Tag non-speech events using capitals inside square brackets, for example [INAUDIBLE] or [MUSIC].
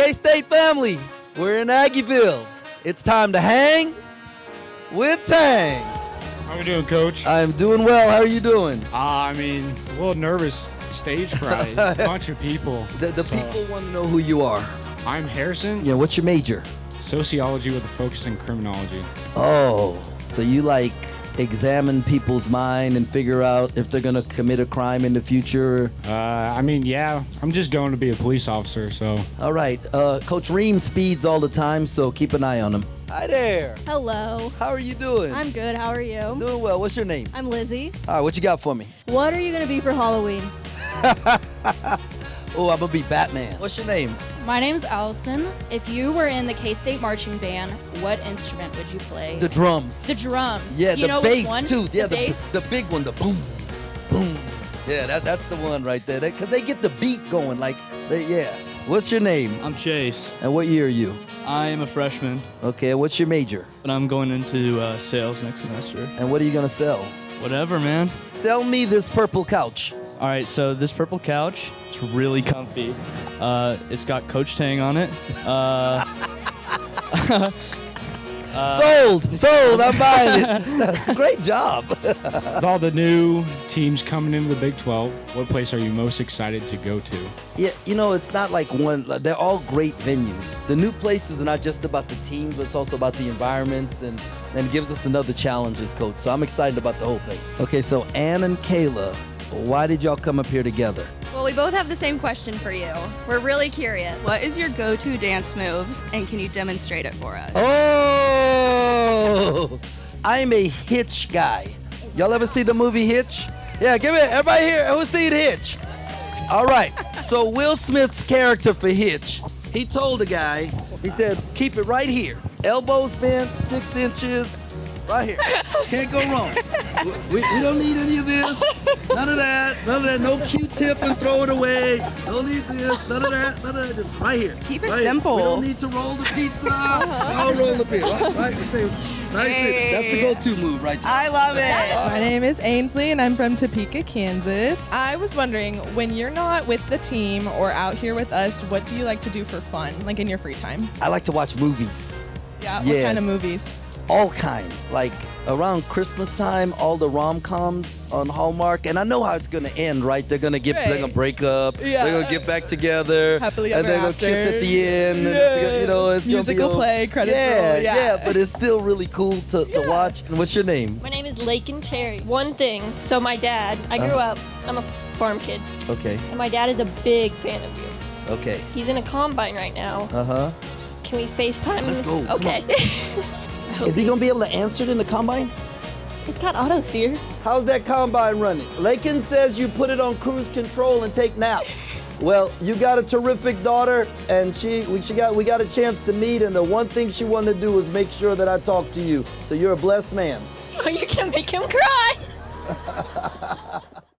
K State family, we're in Aggieville. It's time to hang with Tang. How are we doing, Coach? I'm doing well. How are you doing? Uh, I mean, a little nervous. Stage fright. [LAUGHS] a bunch of people. The, the So, people want to know who you are. I'm Harrison. Yeah, what's your major? Sociology with a focus in criminology. Oh, so you like examine people's mind and figure out if they're gonna commit a crime in the future? Uh, I mean, yeah, I'm just going to be a police officer, so All right, uh, Coach Ream speeds all the time, so keep an eye on him. Hi there. Hello. How are you doing? I'm good. How are you? doing well. What's your name? I'm Lizzie. All right, what you got for me? What are you going to be for Halloween? [LAUGHS] Oh, I'm gonna be Batman. What's your name? My name's Allison. If you were in the K State marching band, what instrument would you play? The drums. The drums. Yeah, Do you the know bass which one? too. Yeah, the, the, bass. the big one, the boom, boom. Yeah, that, that's the one right there. Because they get the beat going. Like, they, yeah. What's your name? I'm Chase. And what year are you? I am a freshman, Okay, what's your major? but I'm going into uh, sales next semester. And what are you gonna sell? Whatever, man. Sell me this purple couch. All right, so this purple couch, it's really comfy. Uh, it's got Coach Tang on it. Uh, [LAUGHS] sold, sold. I'm buying it. [LAUGHS] Great job. with all the new teams coming into the Big 12, what place are you most excited to go to? yeah, you know, it's not like one. They're all great venues. The new places are not just about the teams, but it's also about the environments and and it gives us another challenge as coach. So I'm excited about the whole thing. Okay, so Ann and Kayla, why did y'all come up here together? Well, we both have the same question for you. We're really curious. What is your go-to dance move, and can you demonstrate it for us? Oh, I'm a Hitch guy. Y'all ever see the movie Hitch? Yeah, give it. Everybody here, who's seen Hitch? All right. So Will Smith's character for Hitch, he told the guy, he said, keep it right here. Elbows bent, six inches, right here. Can't go wrong. We, we- we don't need any of this. None of that. None of that. No Q-tip and throw it away. Don't need this. None of that. None of that. Just right here. Keep it Right here. simple. We don't need to roll the pizza. Uh-huh. I'll roll the pizza. Right? right? Stay- Nice. Hey. That's the go-to move right there. I love it. My name is Ainsley and I'm from Topeka, Kansas. I was wondering, when you're not with the team or out here with us, what do you like to do for fun, like in your free time? I like to watch movies. Yeah, what kind of movies? All kind. Like around Christmas time, all the rom-coms on Hallmark, and I know how it's gonna end, right? They're gonna get, they're Right. gonna break up. Yeah. They're gonna get back together. Happily and ever they're gonna after. kiss at the end. And, Yeah. you know, it's gonna be Musical play, credits yeah, roll, yeah. but it's still really cool to, to watch. And what's your name? My name is Lakin Cherry. One thing, so my dad, I grew Uh. up, I'm a farm kid, Okay. and my dad is a big fan of you. Okay. He's in a combine right now. Uh huh. Can we FaceTime? Let's go, come Okay. [LAUGHS] Is he gonna be able to answer it in the combine? it's got auto steer. How's that combine running? Lakin says you put it on cruise control and take naps. [LAUGHS] Well, you got a terrific daughter, and she we she got we got a chance to meet, and the one thing she wanted to do was make sure that I talk to you. So you're a blessed man. Oh, you can make him cry. [LAUGHS]